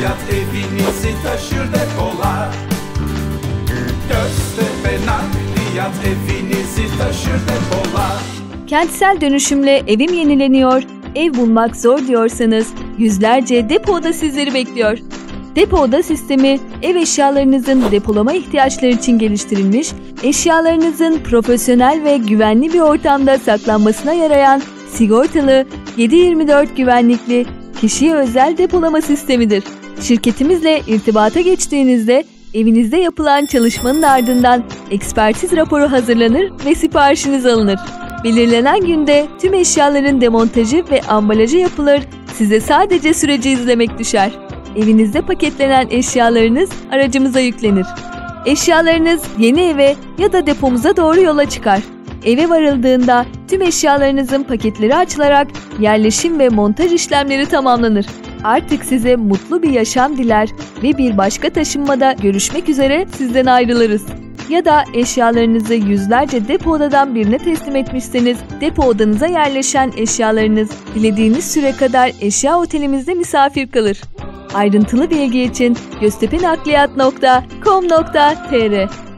nakliyat evinizi taşır depolar Göztepe nakliyat evinizi taşır depolar Kentsel dönüşümle evim yenileniyor, ev bulmak zor diyorsanız yüzlerce depo oda sizleri bekliyor. Depo oda sistemi ev eşyalarınızın depolama ihtiyaçları için geliştirilmiş, eşyalarınızın profesyonel ve güvenli bir ortamda saklanmasına yarayan sigortalı, 7/24 güvenlikli, kişiye özel depolama sistemidir. Şirketimizle irtibata geçtiğinizde evinizde yapılan çalışmanın ardından ekspertiz raporu hazırlanır ve siparişiniz alınır. Belirlenen günde tüm eşyaların demontajı ve ambalajı yapılır, size sadece süreci izlemek düşer. Evinizde paketlenen eşyalarınız aracımıza yüklenir. Eşyalarınız yeni eve ya da depomuza doğru yola çıkar. Eve varıldığında tüm eşyalarınızın paketleri açılarak yerleşim ve montaj işlemleri tamamlanır. Artık size mutlu bir yaşam diler ve bir başka taşınmada görüşmek üzere sizden ayrılırız. Ya da eşyalarınızı yüzlerce depo odadan birine teslim etmişseniz depo odanıza yerleşen eşyalarınız dilediğiniz süre kadar eşya otelimizde misafir kalır. Ayrıntılı bilgi için göztepenakliyat.com.tr